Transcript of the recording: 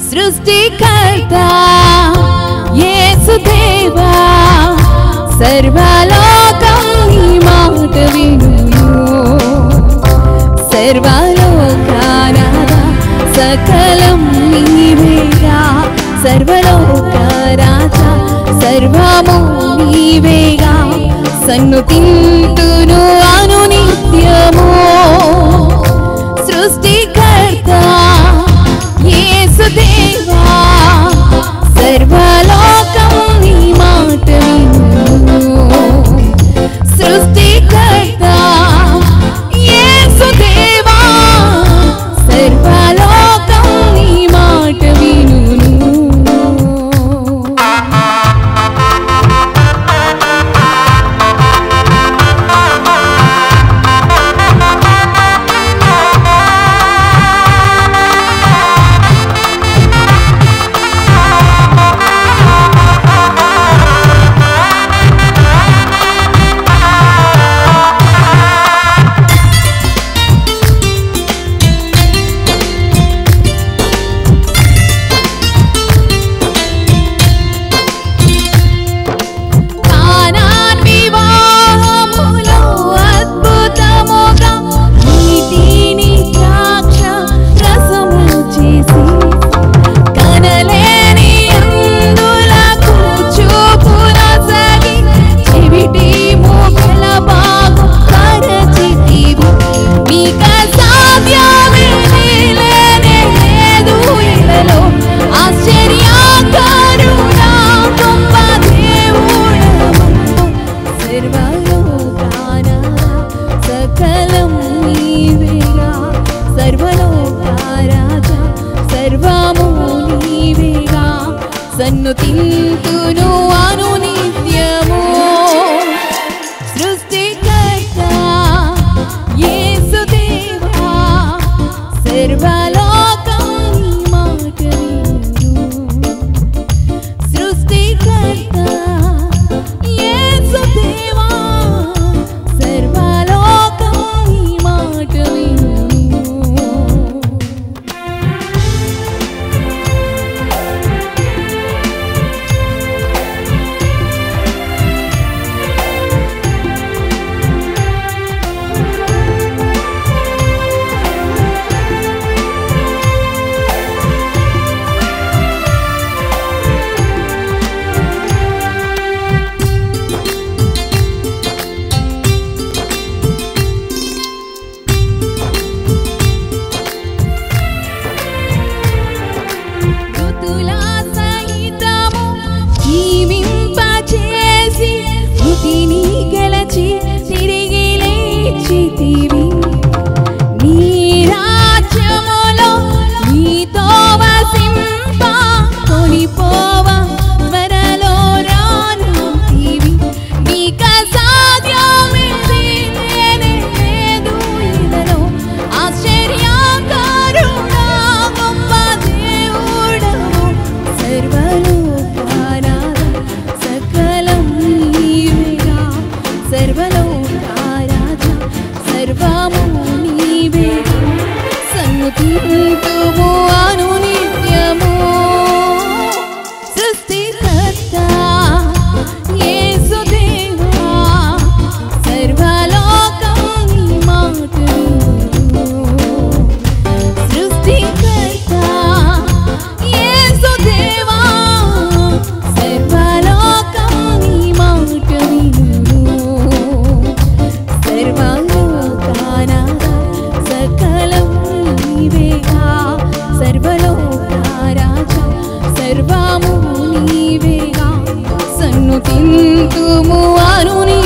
సృష్టికర్త యేసుదేవా సర్వలోకం నీ మాట విను సర్వలోకారాధ సకలం నీవేగా సర్వలోకారాధ సర్వము నీవేగా సన్నుతి सन्नु ती తుము అనుని